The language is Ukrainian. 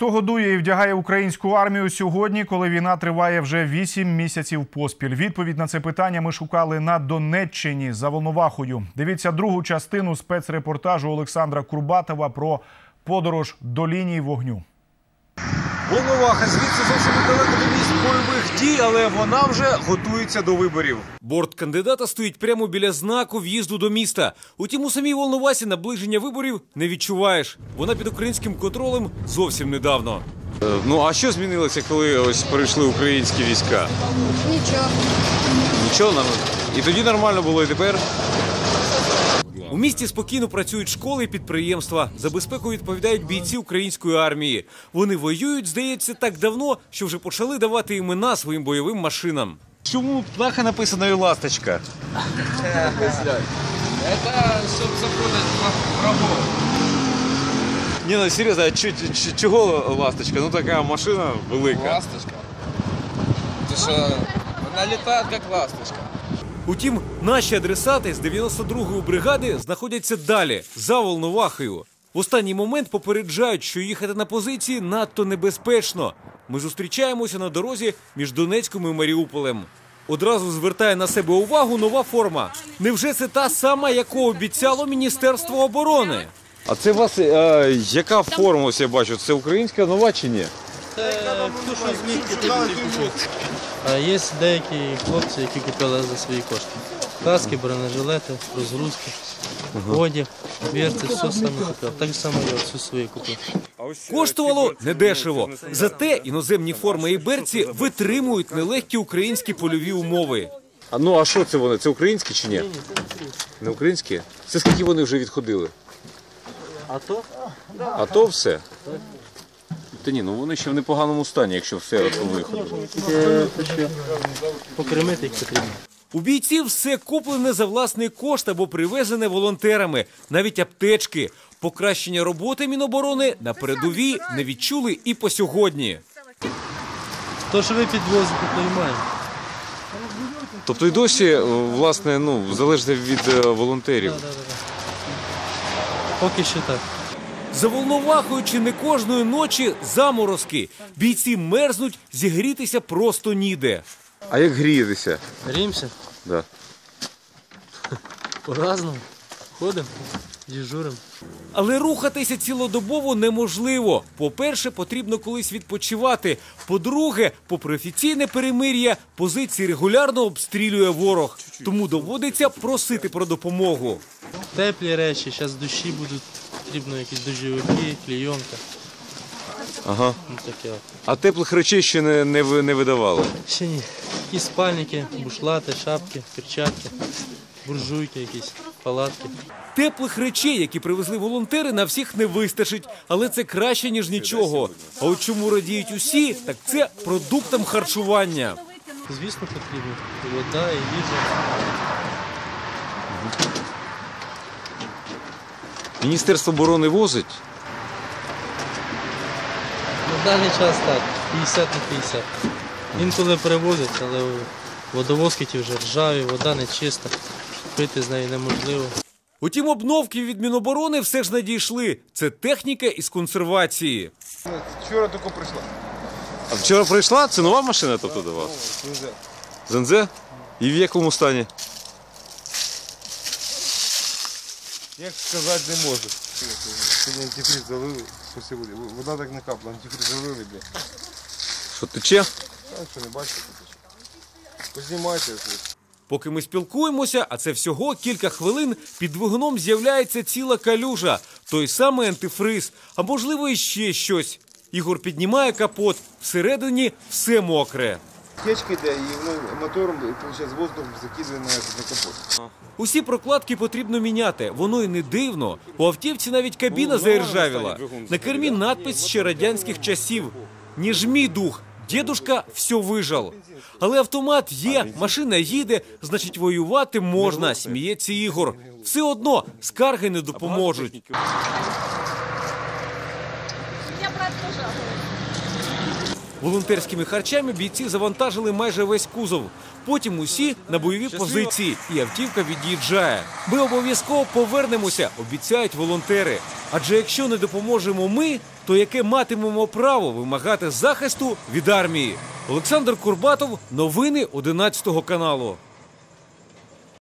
Хто годує і вдягає українську армію сьогодні, коли війна триває вже 8 місяців поспіль? Відповідь на це питання ми шукали на Донеччині за Волновахою. Дивіться другу частину спецрепортажу Олександра Курбатова про подорож до лінії вогню. Волноваха звідси зовсім недалеко до місць бойових дій, але вона вже готується до виборів. Борт кандидата стоїть прямо біля знаку в'їзду до міста. Утім, у самій Волновасі наближення виборів не відчуваєш. Вона під українським контролем зовсім недавно. Ну а що змінилося, коли ось прийшли українські війська? Нічого. Нічого нам і тоді нормально було, і тепер. У місті спокійно працюють школи і підприємства. За безпеку відповідають бійці української армії. Вони воюють, здається, так давно, що вже почали давати імена своїм бойовим машинам. Чому птаха написано і ласточка? Это чтобы запутать врагов. Ні, ну серйозно, а чо- чо- чого ласточка? Ну така машина велика. Ласточка. Ты что, она летает как ласточка. Утім, наші адресати з 92-ї бригади знаходяться далі, за Волновахою. В останній момент попереджають, що їхати на позиції надто небезпечно. Ми зустрічаємося на дорозі між Донецьком і Маріуполем. Одразу звертає на себе увагу нова форма. Невже це та сама, яку обіцяло Міністерство оборони? А це у вас е, яка форма ось я бачу? Це українська нова чи ні? Хто що. А є деякі хлопці, які купили за свої кошти. Каски, бронежилети, розгрузки, одяг, вірці, все саме купив. Так само я все своє купив. Коштувало недешево. Зате іноземні форми і берці витримують нелегкі українські польові умови. А ну а що це вони? Це українські чи ні? Не українські? Це скільки вони вже відходили? А то А то все? Та ні, ну вони ще в непоганому стані, якщо все що покремити їх потрібно. У бійців все куплене за власний кошт або привезене волонтерами, навіть аптечки. Покращення роботи Міноборони на передовій не відчули і по сьогодні. То, що ви підвозите, то й. Тобто і досі, е, власне, ну, залежить від е, волонтерів. Поки що так. За Волновахою чи не кожної ночі заморозки. Бійці мерзнуть, зігрітися просто ніде. А як грієтеся? Гріємося Да. по-разному. Ходимо, дежуримо. Але рухатися цілодобово неможливо. По-перше, потрібно колись відпочивати. По-друге, попри офіційне перемир'я, позиції регулярно обстрілює ворог. Тому доводиться просити про допомогу. Теплі речі, зараз душі будуть, потрібно якісь дощовики, клейонка. Ага. Ну, таке. от. А теплих речей ще не, не, ви- не видавали. Ще ні. Якісь спальники, бушлати, шапки, перчатки, буржуйки якісь, палатки. Теплих речей, які привезли волонтери, на всіх не вистачить, але це краще ніж нічого. А от чому радіють усі, так це продуктам харчування. Звісно, потрібно. І вода, і їжа. Міністерство оборони возить. На даний час так, 50 на 50. Інколи перевозять, але водовозки ті вже ржаві, вода не чиста, пити з неї неможливо. Утім, обновки від Міноборони все ж надійшли. Це техніка із консервації. Вчера только пришла. А вчора прийшла? Це нова машина тобто до вас? Зензе? І в якому стані? Як сказати не можу. Сьогодні антифриз залили, що сьогодні. Вода так не капла, антифриз залили, бля. Що тече? А що не бачите? Познімайте. щось. Поки ми спілкуємося, а це всього кілька хвилин, під двигуном з'являється ціла калюжа, той самий антифриз, а можливо іще щось. Ігор піднімає капот, всередині все мокре. Течка йде і воно мотором, виходить, воздух закидує на, на капот. Усі прокладки потрібно міняти. Воно й не дивно. У автівці навіть кабіна заіржавіла. На кермі надпис ще радянських часів. Не жмі дух, дідушка все вижал. Але автомат є, машина їде, значить воювати можна, сміється Ігор. Все одно скарги не допоможуть. Волонтерськими харчами бійці завантажили майже весь кузов. Потім усі на бойові позиції, і автівка від'їжджає. Ми обов'язково повернемося, обіцяють волонтери. Адже якщо не допоможемо ми, то яке матимемо право вимагати захисту від армії? Олександр Курбатов, новини 11 каналу.